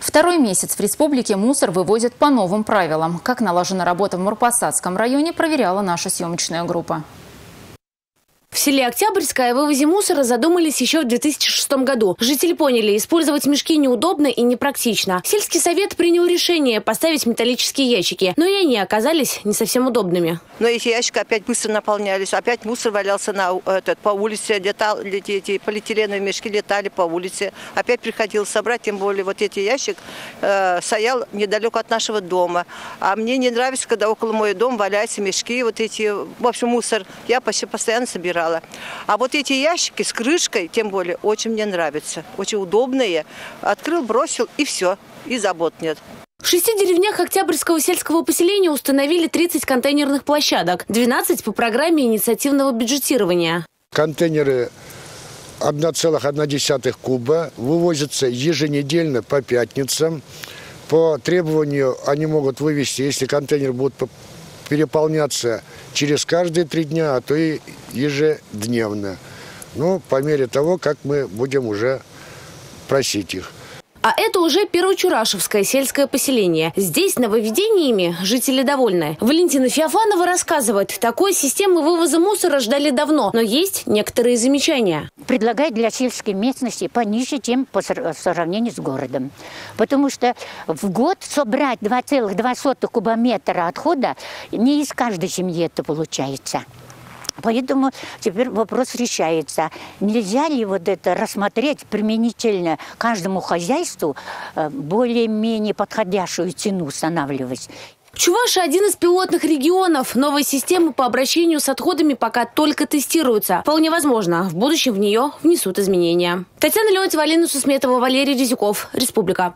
Второй месяц в республике мусор вывозят по новым правилам. Как налажена работа в Мурпасадском районе, проверяла наша съемочная группа. Селе Октябрьское о вывозе мусора задумались еще в 2006 году. Жители поняли, использовать мешки неудобно и непрактично. Сельский совет принял решение поставить металлические ящики, но и они оказались не совсем удобными. Но эти ящики опять быстро наполнялись, опять мусор валялся на, этот, по улице, летал, эти полиэтиленовые мешки летали по улице. Опять приходилось собрать, тем более вот эти ящик э, стоял недалеко от нашего дома. А мне не нравится, когда около моего дома валяются мешки, вот эти, в общем, мусор. Я почти постоянно собираю собирала. А вот эти ящики с крышкой, тем более, очень мне нравятся. Очень удобные. Открыл, бросил и все. И забот нет. В шести деревнях Октябрьского сельского поселения установили 30 контейнерных площадок, 12 по программе инициативного бюджетирования. Контейнеры 1,1 куба вывозятся еженедельно по пятницам. По требованию они могут вывести, если контейнер будет переполняться через каждые три дня, а то и ежедневно. Ну, по мере того, как мы будем уже просить их. А это уже Первочурашевское сельское поселение. Здесь нововведениями жители довольны. Валентина Феофанова рассказывает, такой системы вывоза мусора ждали давно, но есть некоторые замечания. Предлагает для сельской местности пониже, чем по сравнению с городом. Потому что в год собрать 2,2 кубометра отхода не из каждой семьи это получается. Поэтому теперь вопрос решается. Нельзя ли вот это рассмотреть применительно каждому хозяйству э, более-менее подходящую цену устанавливать? Чуваша – один из пилотных регионов. Новая система по обращению с отходами пока только тестируется. Вполне возможно, в будущем в нее внесут изменения. Татьяна Леонтьева, Алина Сусметова, Валерий Резюков. Республика.